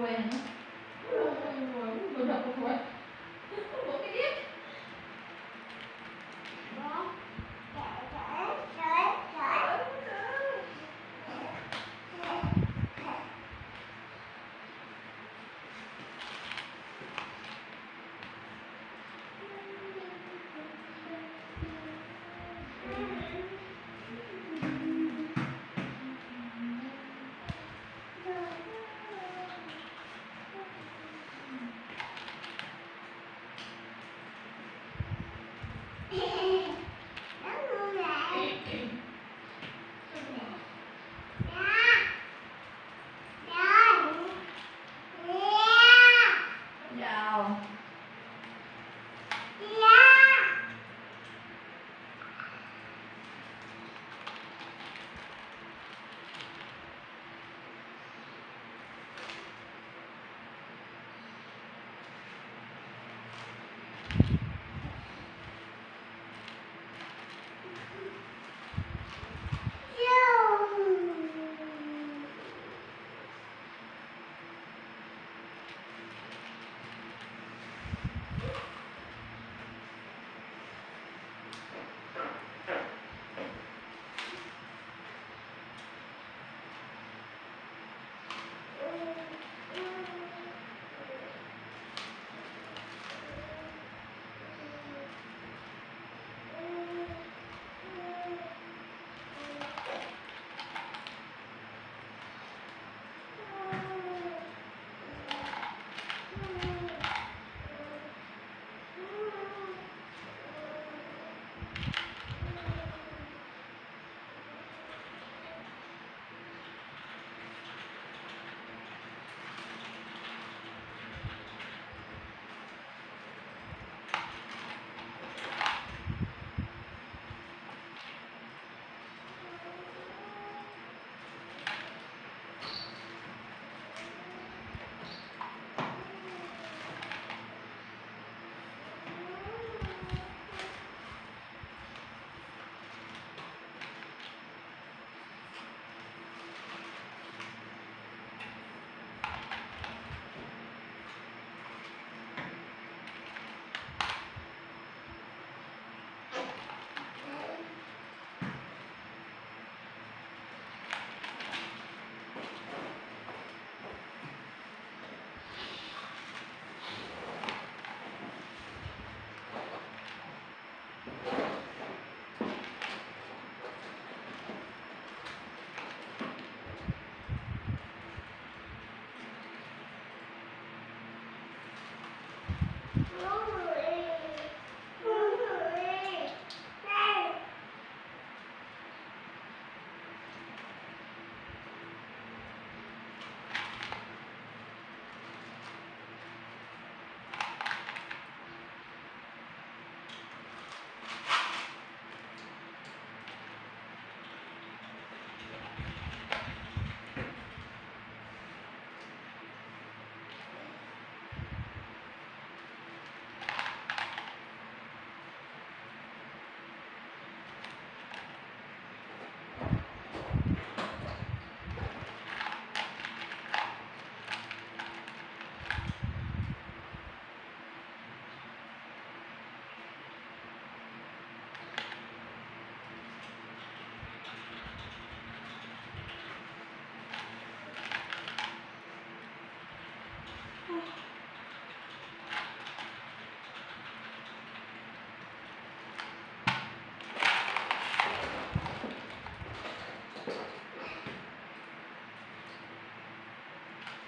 when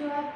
nyet.